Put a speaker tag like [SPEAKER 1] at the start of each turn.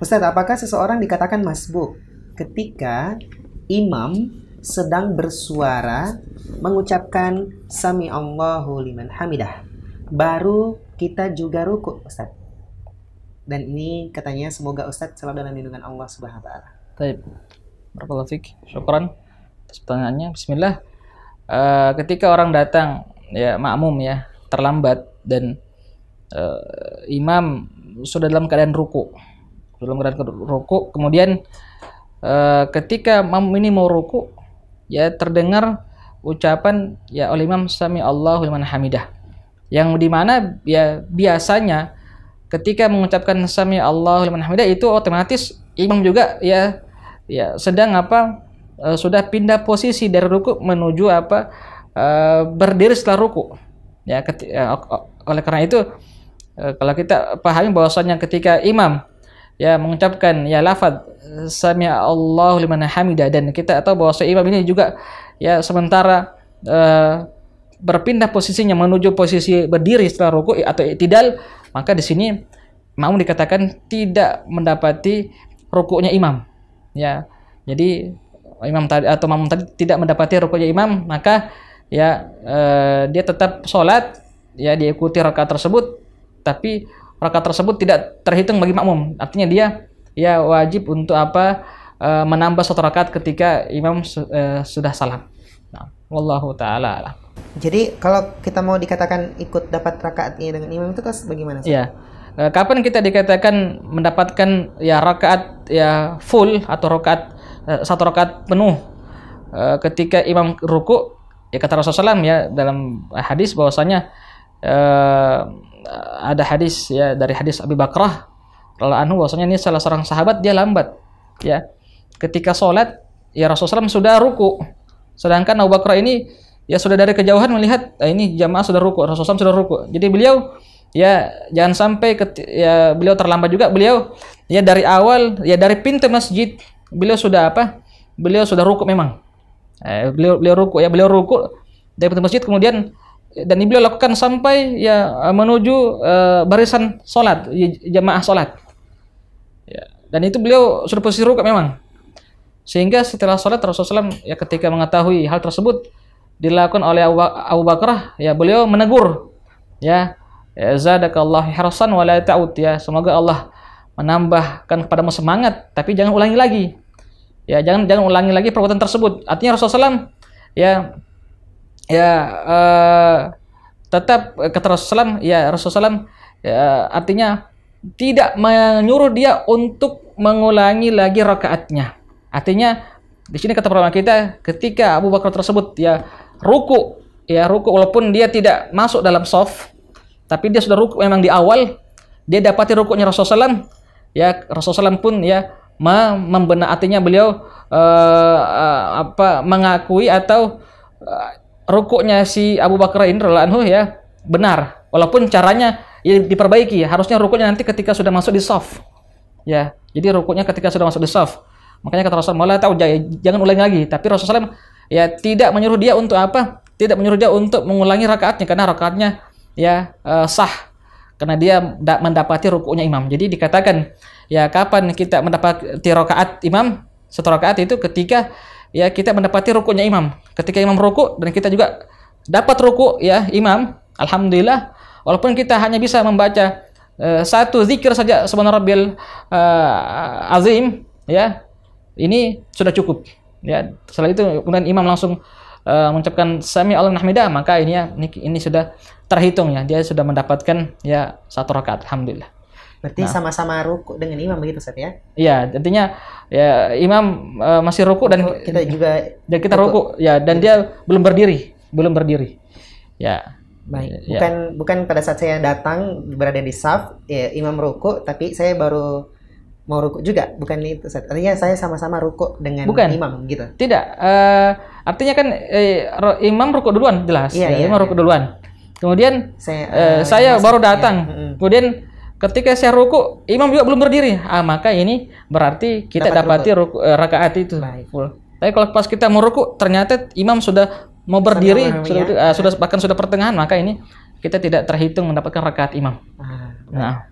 [SPEAKER 1] Ustadz, apakah seseorang dikatakan masbuk ketika imam sedang bersuara mengucapkan sami Allahu liman hamidah. Baru kita juga ruku, Ustadz. Dan ini katanya semoga Ustadz selalu dalam lindungan Allah Subhanahu wa taala.
[SPEAKER 2] Baik. Barakallahu fiik. Syukran atas pertanyaannya. Bismillah. Eh, ketika orang datang ya makmum ya terlambat dan eh, imam sudah dalam keadaan ruku dalam keadaan ruku kemudian eh, ketika makmum ini mau ruku ya terdengar ucapan ya oleh imam sami Allahu liman hamidah. Yang di mana ya biasanya ketika mengucapkan sami Allahu liman hamidah itu otomatis imam juga ya ya sedang apa eh, sudah pindah posisi dari ruku menuju apa eh, berdiri setelah ruku. Ya keti- o- o- oleh karena itu kalau kita pahami bahwasanya ketika imam ya mengucapkan ya lafaz sami Allahu liman hamidah. Dan kita tahu bahwa imam ini juga ya sementara eh, berpindah posisinya menuju posisi berdiri setelah ruku atau i'tidal maka di sini makmum dikatakan tidak mendapati rukuknya imam. Ya jadi imam tadi atau makmum tadi tidak mendapati rukuknya imam maka ya eh, dia tetap sholat ya diikuti rakaat tersebut tapi rakaat tersebut tidak terhitung bagi makmum artinya dia ya wajib untuk apa eh, menambah satu rakaat ketika imam su- eh, sudah salam nah wallahu taala alam.
[SPEAKER 1] Jadi kalau kita mau dikatakan ikut dapat rakaatnya dengan imam itu terus bagaimana?
[SPEAKER 2] Iya. Eh, Kapan kita dikatakan mendapatkan ya rakaat ya full atau rakaat eh, satu rakaat penuh Eh, ketika imam ruku ya kata Rasulullah SAW ya dalam hadis bahwasanya eh, ada hadis ya dari hadis Abi Bakrah radhiyallahu anhu bahwasanya ini salah seorang sahabat dia lambat ya. Ketika sholat ya Rasulullah SAW sudah ruku. Sedangkan Abu Bakar ini ya sudah dari kejauhan melihat "Ah, ini jamaah sudah ruku Rasulullah SAW sudah ruku. Jadi beliau ya jangan sampai ya beliau terlambat juga. Beliau ya dari awal ya dari pintu masjid beliau sudah apa? Beliau sudah ruku memang. Eh, beliau beliau ruku ya beliau ruku dari pintu masjid kemudian dan ini beliau lakukan sampai ya menuju eh, barisan sholat ya, jamaah sholat. Ya, dan itu beliau sudah posisi ruku memang. Sehingga setelah sholat Rasulullah SAW ya ketika mengetahui hal tersebut dilakukan oleh Abu, Ba- Abu Bakrah ya beliau menegur ya ya, zadakallahu hirsan wa la ya semoga Allah menambahkan kepadamu semangat tapi jangan ulangi lagi. Ya jangan jangan ulangi lagi perbuatan tersebut. Artinya Rasulullah SAW ya ya eh, tetap kata Rasulullah ya Rasulullah ya, artinya tidak menyuruh dia untuk mengulangi lagi rakaatnya. Artinya di sini kata pertama kita ketika Abu Bakar tersebut ya ruku ya ruku walaupun dia tidak masuk dalam soft tapi dia sudah ruku memang di awal dia dapati rukunya Rasulullah ya Rasulullah pun ya me- membenar artinya beliau eh, apa mengakui atau rukuknya si Abu Bakar ini anhu ya benar. Walaupun caranya ya diperbaiki harusnya rukuknya nanti ketika sudah masuk di soft. Ya jadi rukuknya ketika sudah masuk di soft. Makanya kata Rasulullah tahu "Ja- jangan ulangi lagi. Tapi Rasulullah ya tidak menyuruh dia untuk apa? Tidak menyuruh dia untuk mengulangi rakaatnya karena rakaatnya ya eh, sah. Karena dia da- mendapati rukuknya imam. Jadi dikatakan ya kapan kita mendapati rakaat imam? Satu rakaat itu ketika ya kita mendapati rukuknya imam. Ketika imam ruku dan kita juga dapat ruku ya imam alhamdulillah. Walaupun kita hanya bisa membaca eh, satu zikir saja subhana rabbil eh, azim ya ini sudah cukup. Ya setelah itu kemudian imam langsung eh, mengucapkan sami Allah hamidah maka ini ya ini, ini sudah terhitung ya. Dia sudah mendapatkan ya satu rakaat alhamdulillah
[SPEAKER 1] Berarti sama-sama ruku dengan imam begitu Ustaz ya?
[SPEAKER 2] Iya, artinya ya imam eh, masih ruku dan
[SPEAKER 1] Kita juga
[SPEAKER 2] dan kita ruku ya dan dia belum berdiri, belum berdiri. Ya.
[SPEAKER 1] baik.
[SPEAKER 2] Ya.
[SPEAKER 1] Bukan bukan pada saat saya datang berada di saf, ya, imam ruku, tapi saya baru mau ruku juga, bukan itu Ustaz. Artinya saya sama-sama ruku dengan
[SPEAKER 2] Bukan.
[SPEAKER 1] imam gitu.
[SPEAKER 2] Tidak, eh, artinya kan eh, imam ruku duluan jelas.
[SPEAKER 1] Iya,
[SPEAKER 2] ya,
[SPEAKER 1] iya,
[SPEAKER 2] imam
[SPEAKER 1] iya.
[SPEAKER 2] ruku duluan. Kemudian
[SPEAKER 1] Saya
[SPEAKER 2] eh, saya baru
[SPEAKER 1] ya.
[SPEAKER 2] datang.
[SPEAKER 1] Mm-mm.
[SPEAKER 2] Kemudian ketika saya ruku, imam juga belum berdiri. Ah, maka ini berarti kita
[SPEAKER 1] Dapat
[SPEAKER 2] dapati ruku, eh, rakaat itu.
[SPEAKER 1] Baik.
[SPEAKER 2] Full. Tapi kalau pas kita mau ruku, ternyata imam sudah mau berdiri, sudah,
[SPEAKER 1] ya.
[SPEAKER 2] sudah bahkan sudah pertengahan, maka ini kita tidak terhitung mendapatkan rakaat imam.
[SPEAKER 1] Ah,
[SPEAKER 2] Nah,